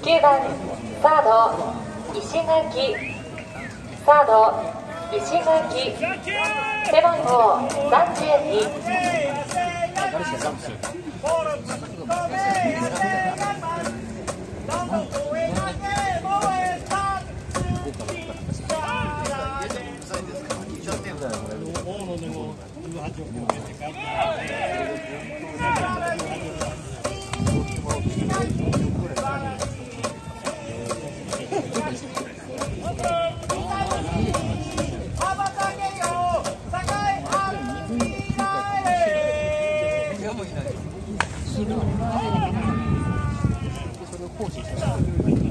9番サード石垣サード石垣背番号32大野でも18億円って書いて親もいない。